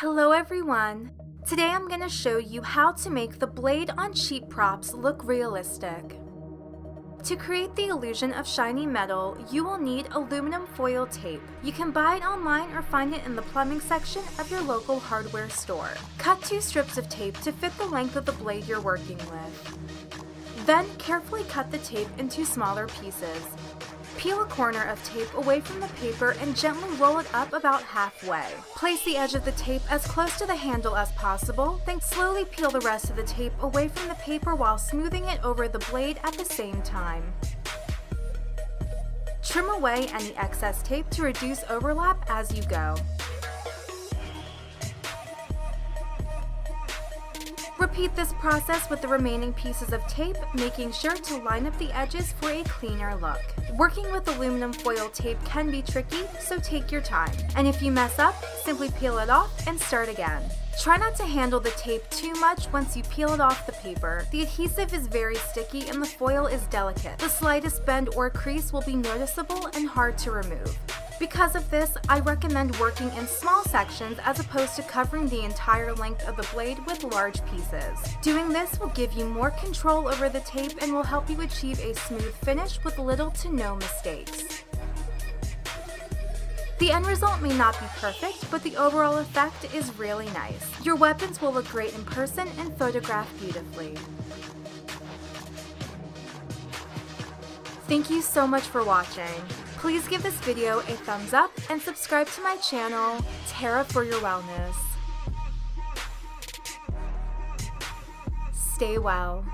Hello everyone! Today I'm going to show you how to make the blade on sheet props look realistic. To create the illusion of shiny metal, you will need aluminum foil tape. You can buy it online or find it in the plumbing section of your local hardware store. Cut two strips of tape to fit the length of the blade you're working with. Then carefully cut the tape into smaller pieces. Peel a corner of tape away from the paper and gently roll it up about halfway. Place the edge of the tape as close to the handle as possible, then slowly peel the rest of the tape away from the paper while smoothing it over the blade at the same time. Trim away any excess tape to reduce overlap as you go. Repeat this process with the remaining pieces of tape, making sure to line up the edges for a cleaner look. Working with aluminum foil tape can be tricky, so take your time. And if you mess up, simply peel it off and start again. Try not to handle the tape too much once you peel it off the paper. The adhesive is very sticky and the foil is delicate. The slightest bend or crease will be noticeable and hard to remove. Because of this, I recommend working in small sections as opposed to covering the entire length of the blade with large pieces. Doing this will give you more control over the tape and will help you achieve a smooth finish with little to no mistakes. The end result may not be perfect, but the overall effect is really nice. Your weapons will look great in person and photographed beautifully. Thank you so much for watching. Please give this video a thumbs up and subscribe to my channel, Tara for your wellness. Stay well.